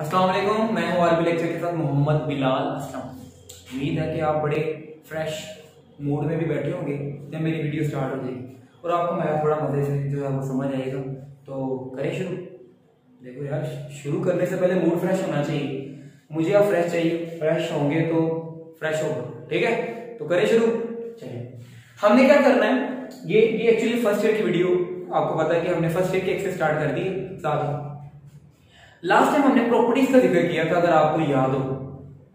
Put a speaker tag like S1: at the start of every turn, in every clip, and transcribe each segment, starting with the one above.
S1: वालेकुम, मैं हूँ आरबी लेक्चर के साथ मोहम्मद बिलाल असलम उम्मीद है कि आप बड़े फ्रेश मूड में भी बैठे होंगे, जब मेरी वीडियो स्टार्ट हो जाएगी। और आपको मैं थोड़ा मज़े से जो है वो समझ आएगा। तो करें शुरू। देखो यार, शुरू करने से पहले मूड फ्रेश होना चाहिए। मुझे आप फ्रेश चाहिए। फ्रेश होंगे तो फ्रेश होगा। ठीक है? तो करें शुरू। चलिए। हमने क्या करना है? ये ये एक्चुअली फ़र्स्ट ईयर की वीडियो आपको पता है कि हमने फ़र्स्ट ईयर के एक से स्टार्ट कर दी साथ लास्ट टाइम हमने प्रॉपर्टीज़ का ज़िक्र किया था, अगर आपको याद हो।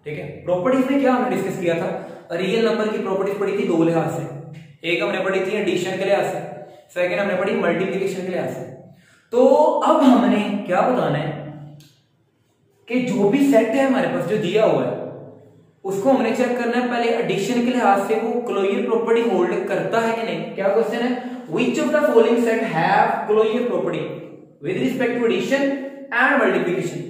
S1: ठीक है? प्रॉपर्टीज़ में क्या हमने डिस्कस किया था? रियल नंबर की प्रॉपर्टीज़ पढ़ी थी दो लिहाज से। एक हमने पढ़ी थी एडिशन के लिहाज से। सेकेंड हमने पढ़ी मल्टीप्लीकेशन के लिहाज से। तो अब हमने क्या बताना है कि जो भी सेट है हमारे पास, जो दिया हुआ है, उसको हमने चेक करना है। पहले एडिशन के लिहाज से वो क्लोयर प्रॉपर्टी होल्ड करता है कि नहीं? क्या क्वेश्चन है? Which of the following set have closure property with respect to addition and multiplication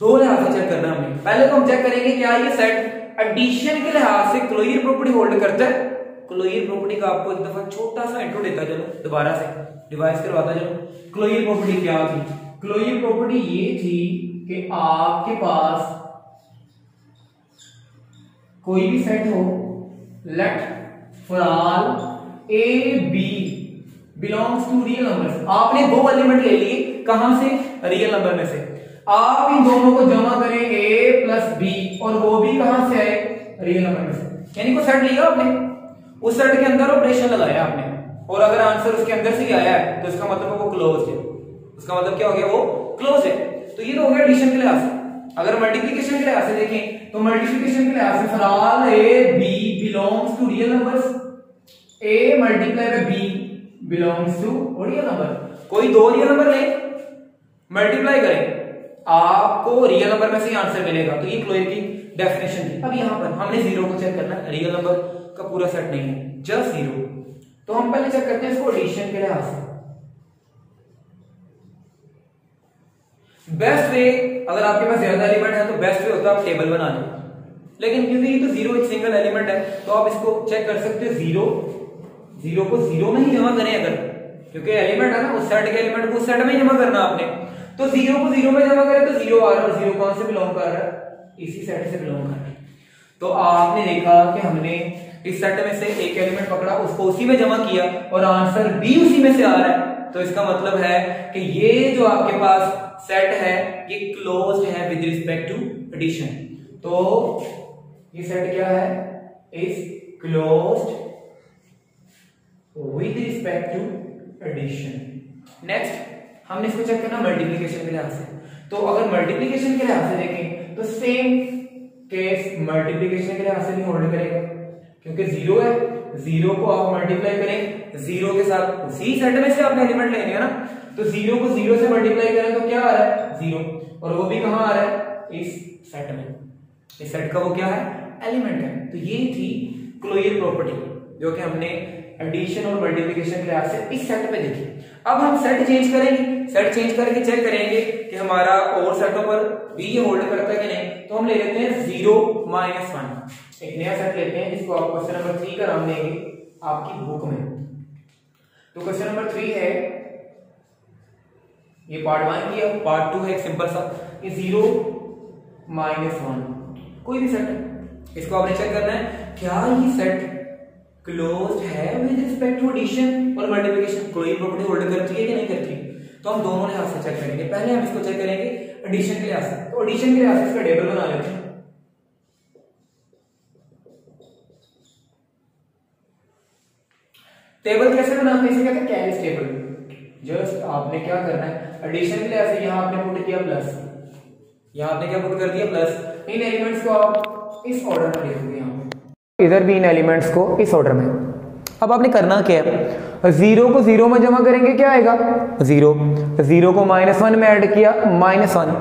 S1: दो लिहाज से चेक करना है हमने। पहले तो हम चेक करेंगे क्या ये सेट एडिशन के लिहाज से क्लोयर प्रॉपर्टी होल्ड करता है। क्लोयर प्रॉपर्टी का आपको एक दफ़ा छोटा सा इंट्रो देता चलो, दोबारा से। डिवाइस करवाता चलो। क्लोयर प्रॉपर्टी क्या थी? क्लोयर प्रॉपर्टी ये थी कि आपके पास कोई भी सेट हो let for all A B belongs to real numbers आपने दो एलिमेंट ले लिए, कहाँ से? रियल नंबर में से। आप इन दोनों को जमा करें ए प्लस बी और वो भी कहाँ से आए? रियल नंबर में से। यानी को सेट लिया आपने? उस सेट के अंदर ऑपरेशन लगाया आपने। और अगर आंसर उसके अंदर से ही आया है तो इसका मतलब वो क्लोज है। उसका मतलब क्या हो गया? वो क्लोज है। तो ये तो हो गया एडिशन के लिहाज से। अगर मल्टीप्लीकेशन के लिहाज से देखें तो मल्टीप्लीकेशन के लिहाज से for all A B belongs to real numbers A multiply by B belongs to real number कोई दो रियल नंबर ले। मल्टीप्लाई करें। आपको रियल नंबर में से आंसर मिलेगा। तो ये क्लोयर की डेफिनेशन थी। अब यहाँ पर हमने ज़ीरो को चेक करना। रियल नंबर का पूरा सेट नहीं है। जस्ट ज़ीरो तो हम पहले चेक करते हैं इसको एडिशन के लिहाज से। बेस्ट वे अगर आपके पास ज़्यादा एलिमेंट है तो बेस्ट वे होता है आप टेबल बना लें। लेकिन क्योंकि ये तो ज़ीरो एक सिंगल एलिमेंट है तो आप इसको चेक कर सकते हो ज़ीरो ज़ीरो को ज़ीरो में ही जमा करें अगर। क्योंकि एलिमेंट है ना, उस सेट के एलिमेंट को उस सेट में ही जमा करना आपने। तो ज़ीरो को ज़ीरो में जमा करें तो ज़ीरो आ रहा है। ज़ीरो कौन से बिलोंग कर रहा है? इसी सेट से बिलोंग कर रहा है। तो आपने देखा कि हमने इस सेट में से एक एलिमेंट पकड़ा, उसको उसी में जमा किया और आंसर भी उसी में से आ रहा है। तो इसका मतलब है कि ये जो आपके पास सेट है, ये क्लोज्ड है विद रिस्पेक्ट टू एडिशन तो ये सेट क्या है? Is closed with respect to addition next हमने इसको चेक करना मल्टीप्लीकेशन के लिहाज से। तो अगर मल्टीप्लीकेशन के लिहाज से देखें तो सेम केस मल्टीप्लीकेशन के लिहाज से भी होल्ड करेगा। क्योंकि ज़ीरो है ज़ीरो को आप मल्टीप्लाई करें ज़ीरो के साथ उसी सेट में से आपने एलिमेंट लेंगे ना? तो ज़ीरो को ज़ीरो से मल्टीप्लाई करें तो क्या आ रहा है? ज़ीरो और वो भी कहाँ आ रहा है? इस सेट में। इस सेट का वो क्या है? एलिमेंट है। तो ये थी क्लोयर प्रॉपर्टी जो कि हमने एडिशन और मल्टीप्लिकेशन के लिहाज से इस सेट पे देखी। अब हम सेट चेंज करेंगे। सेट चेंज करके चेक करेंगे कि हमारा और सेटों पर भी ये होल्ड करता है कि नहीं तो हम ले लेते हैं ज़ीरो माइनस वन एक नया सेट लेते हैं, जिसको आप क्वेश्चन नंबर थ्री का नाम देंगे, आपकी बुक में. तो क्वेश्चन नंबर थ्री है, ये पार्ट वन की पार्ट टू है, एक सिंपल सा. ये ज़ीरो माइनस वन कोई भी सेट इसको आपने चेक करना है, क्या ये सेट क्लोज्ड है विद रिस्पेक्ट टू एडिशन और मल्टीप्लिकेशन कोई प्रॉपर्टी होल्ड करती है कि नहीं करती? तो हम दोनों लिहाज से चेक करेंगे। पहले हम इसको चेक करेंगे एडिशन के लिहाज से। तो एडिशन के लिहाज से इसका टेबल बना लेते हैं। टेबल कैसे बनाते हैं? इसे कहते हैं कैरिज टेबल जस्ट आपने क्या करना है? एडिशन के लिहाज से यहाँ आपने पुट किया प्लस यहाँ आपने क्या पुट कर दिया? प्लस इन एलिमेंट्स को आप इस ऑर्डर में लिखोगे यहाँ इधर भी इन एलिमेंट्स को इस ऑर्डर में। अब आपने करना क्या है? ज़ीरो को ज़ीरो में जमा करेंगे, क्या आएगा? ज़ीरो। ज़ीरो को माइनस वन में ऐड किया माइनस वन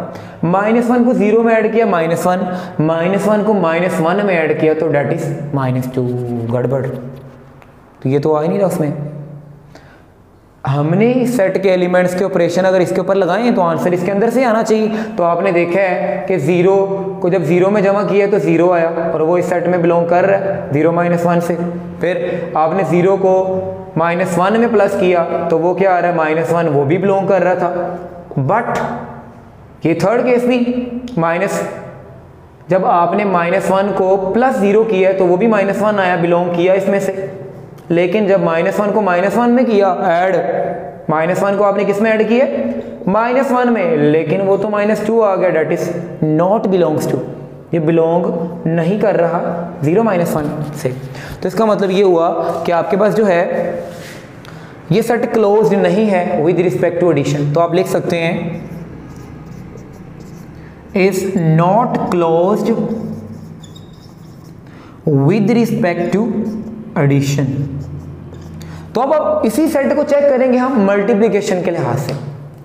S1: माइनस वन को ज़ीरो में ऐड किया माइनस वन माइनस वन को माइनस वन में ऐड किया तो डेट इज़ माइनस टू गड़बड़। तो ये तो आ ही नहीं रहा उसमें। हमने सेट के एलिमेंट्स के ऑपरेशन अगर इसके ऊपर लगाए हैं तो आंसर इसके अंदर से आना चाहिए। तो आपने देखा है कि ज़ीरो को जब ज़ीरो में जमा किया तो ज़ीरो आया और वो इस सेट में बिलोंग कर रहा है ज़ीरो माइनस वन से। फिर आपने ज़ीरो को माइनस वन में प्लस किया तो वो क्या आ रहा है? माइनस वन वो भी बिलोंग कर रहा था। बट
S2: ये थर्ड केस भी माइनस जब आपने माइनस वन को प्लस ज़ीरो किया तो वो भी माइनस वन आया बिलोंग किया इसमें से। लेकिन जब माइनस वन को माइनस वन में किया, ऐड, माइनस वन को आपने किसमें ऐड किया माइनस वन में। लेकिन वो तो माइनस टू आ गया that is not belongs to ये बिलोंग नहीं कर रहा ज़ीरो माइनस वन से। तो इसका मतलब ये हुआ कि आपके पास जो है, ये सेट क्लोज नहीं है विद रिस्पेक्ट टू एडिशन तो आप लिख सकते हैं is not close with respect to addition तो अब अब इसी सेट को चेक करेंगे हम मल्टीप्लीकेशन के लिहाज से।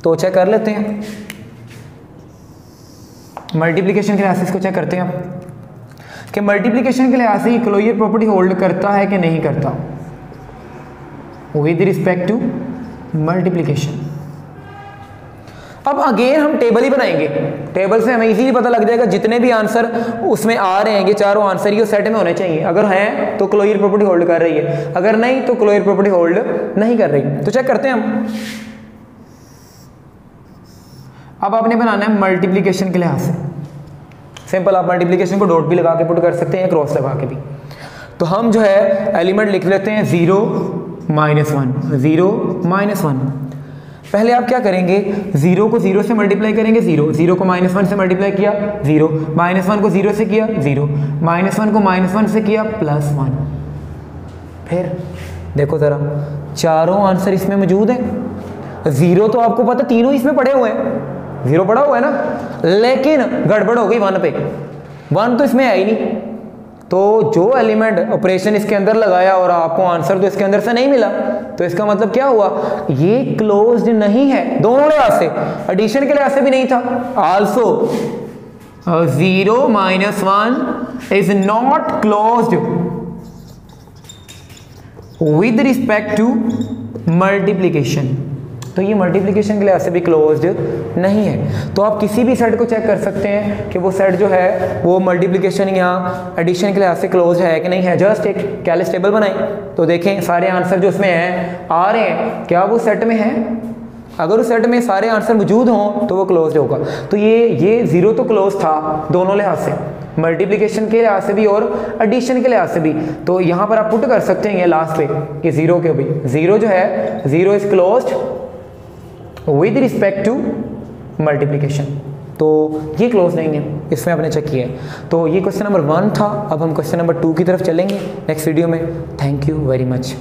S2: तो चेक कर लेते हैं। मल्टीप्लीकेशन के लिहाज से इसको चेक करते हैं आप कि मल्टीप्लीकेशन के लिहाज से ये प्रॉपर्टी होल्ड करता है कि नहीं करता? विद रिस्पेक्ट टू मल्टीप्लीकेशन अब अगेन हम टेबल ही बनाएँगे। टेबल से हमें इजीली पता लग जाएगा जितने भी आंसर उसमें आ रहे हैं चारों आंसर ये सेट में होने चाहिए। अगर हैं तो क्लोजर प्रॉपर्टी होल्ड कर रही है। अगर नहीं तो क्लोजर प्रॉपर्टी होल्ड नहीं कर रही। तो चेक करते हैं हम। अब आपने बनाना है मल्टीप्लीकेशन के लिहाज से। सिंपल आप मल्टीप्लीकेशन को डॉट भी लगा के पुट कर सकते हैं क्रॉस लगा के भी। तो हम जो है एलिमेंट लिख लेते हैं zero minus one zero minus one पहले आप क्या करेंगे? ज़ीरो को ज़ीरो से मल्टीप्लाई करेंगे, ज़ीरो। ज़ीरो को माइनस वन से मल्टीप्लाई किया, ज़ीरो। माइनस वन को ज़ीरो से किया, ज़ीरो। माइनस वन को माइनस वन से किया प्लस वन फिर देखो ज़रा, चारों आंसर इसमें मौजूद है। ज़ीरो तो आपको पता, तीनों इसमें पड़े हुए हैं। ज़ीरो पड़ा हुआ है ना? लेकिन गड़बड़ हो गई वन पे। वन तो इसमें है ही नहीं। तो जो एलिमेंट ऑपरेशन इसके अंदर लगाया और आपको आंसर तो इसके अंदर से नहीं मिला। तो इसका मतलब क्या हुआ? ये क्लोज नहीं है। दोनों लिहाज से एडिशन के लिहाज से भी नहीं था। Also zero minus one is not close with respect to multiplication तो ये मल्टीप्लिकेशन के लिए ऐसे भी क्लोज नहीं है। तो आप किसी भी सेट को चेक कर सकते हैं कि वो सेट जो है, वो मल्टीप्लिकेशन या एडिशन के लिए ऐसे क्लोज है कि नहीं है। जस्ट एक कैलिस टेबल बनाए तो देखें, सारे आंसर जो उसमें हैं, आ रहे हैं। क्या वो सेट में है? अगर उस सेट में सारे आंसर मौजूद हों तो वो क्लोज होगा। तो ये ये ज़ीरो तो क्लोज था दोनों लिहाज से। मल्टीप्लिकेशन के लिहाज से भी और एडिशन के लिहाज से भी। तो यहाँ पर आप पुट कर सकते हैं ये लास्ट पे, कि ज़ीरो के भी। ज़ीरो जो है zero is closed with respect to multiplication तो ये क्लोज नहीं है, इसमें आपने चेक किया है। तो ये क्वेश्चन नंबर वन था, अब हम क्वेश्चन नंबर टू की तरफ़ चलेंगे नेक्स्ट वीडियो में। Thank you very much